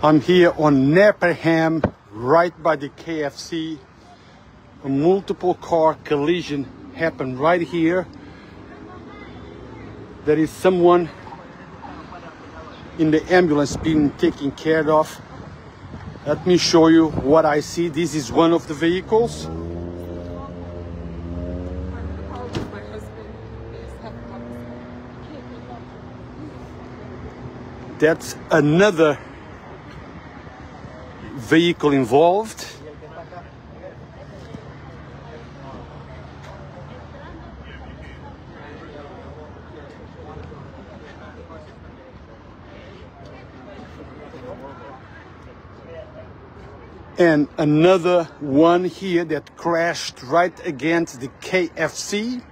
I'm here on Nepperhan, right by the KFC. A multiple car collision happened right here. There is someone in the ambulance being taken care of. Let me show you what I see. This is one of the vehicles. That's another vehicle involved. And another one here that crashed right against the KFC.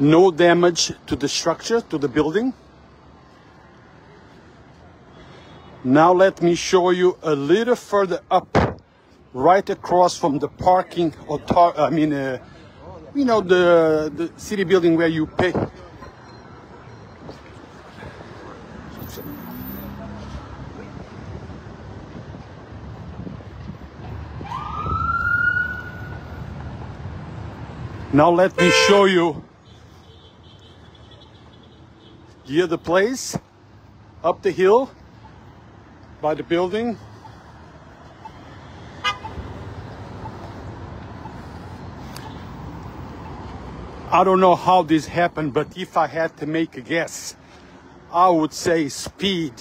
No damage to the structure, to the building. Now let me show you a little further up, right across from the parking I mean, uh, you know, the, the city building where you pay. Now let me show you the place up the hill by the building. I don't know how this happened, but if I had to make a guess, I would say speed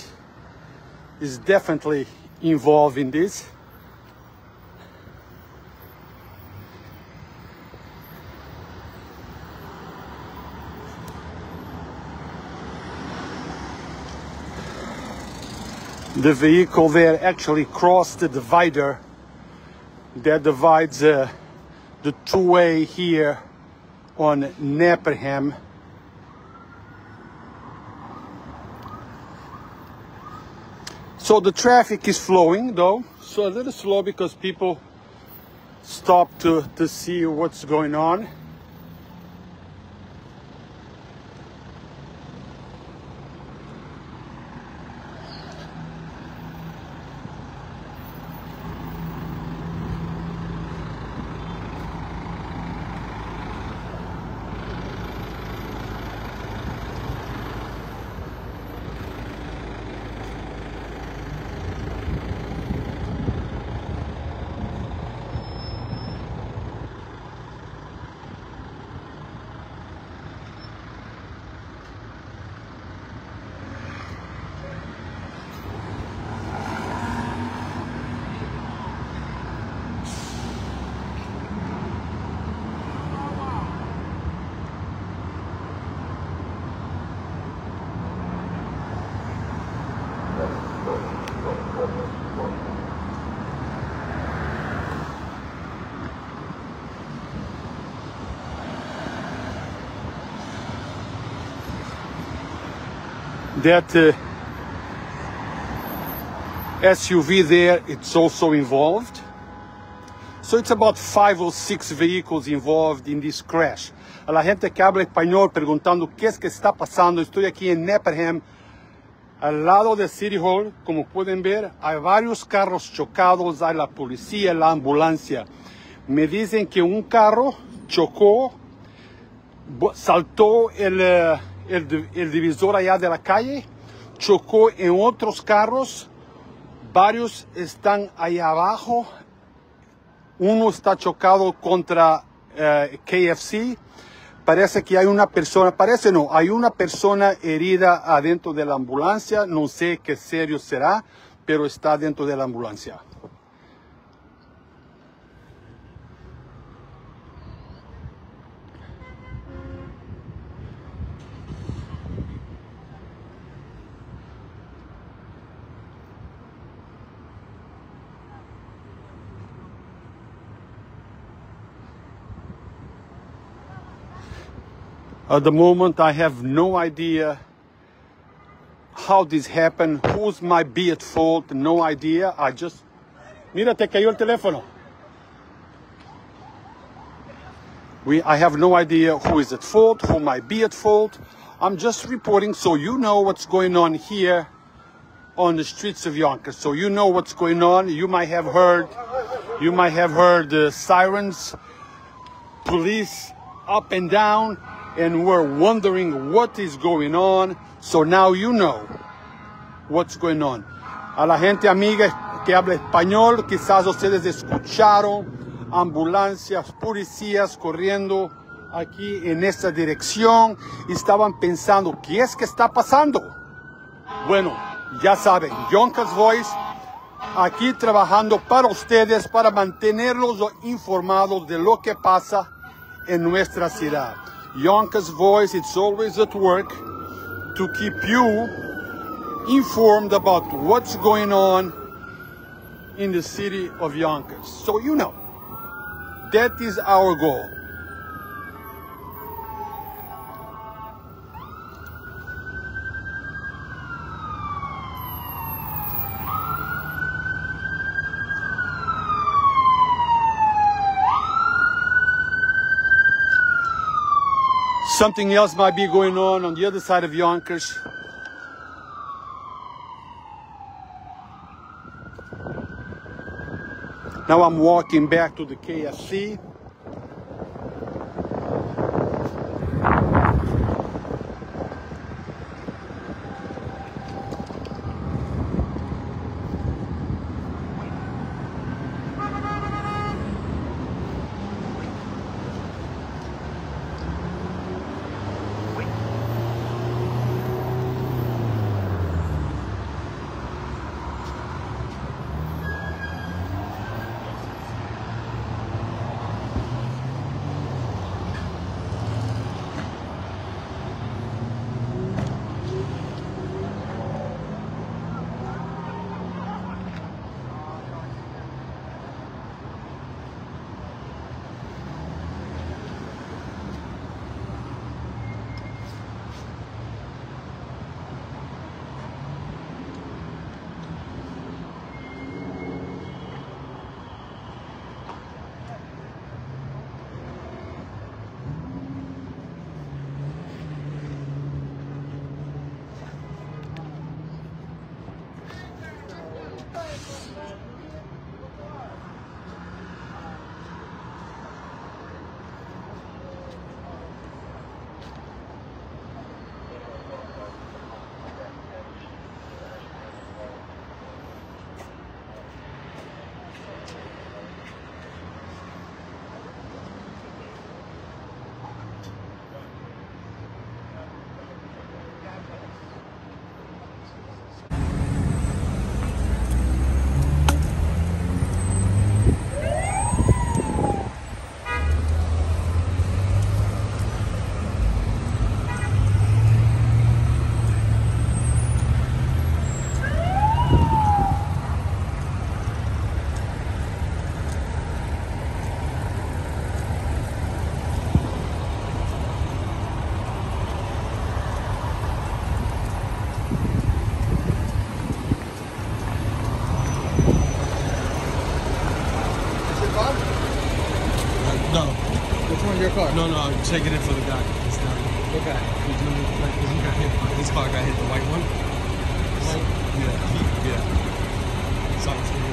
is definitely involved in this. The vehicle there actually crossed the divider that divides uh, the two-way here on Nepperhan. So the traffic is flowing though, so a little slow because people stop to, to see what's going on. That uh, SUV there, it's also involved. So it's about five or six vehicles involved in this crash. A gente que habla español preguntando qué es que está pasando, estoy aquí en Nepperham, al lado de City Hall, como pueden ver, hay varios carros chocados, hay la policía, la ambulancia. Me dicen que un carro chocó, bo- saltó el, eh, el, el divisor allá de la calle, chocó en otros carros, varios están allá abajo, uno está chocado contra eh, KFC, parece que hay una persona, parece no, hay una persona herida adentro de la ambulancia, no sé qué serio será, pero está dentro de la ambulancia. At the moment, I have no idea how this happened, who's my be at fault, no idea. I just. Mira, te cayó el teléfono. We, I have no idea who is at fault, who might be at fault. I'm just reporting so you know what's going on here on the streets of Yonkers. So you know what's going on. You might have heard, you might have heard the sirens, police up and down, and we're wondering what is going on. So now you know what's going on. A la gente amiga que habla español, quizás ustedes escucharon ambulancias, policías corriendo aquí en esta dirección y estaban pensando, ¿qué es que está pasando? Bueno, ya saben, Yonkers Voice aquí trabajando para ustedes, para mantenerlos informados de lo que pasa en nuestra ciudad. Yonkers Voice, it's always at work to keep you informed about what's going on in the city of Yonkers. So you know. That is our goal. Something else might be going on on the other side of Yonkers. Now I'm walking back to the KFC. 何? No. Which one's your car? No, no, I'm checking it for the guy. It's down. What guy? He got hit by, his car got hit, the white one. White? Yeah, he, yeah. Sorry.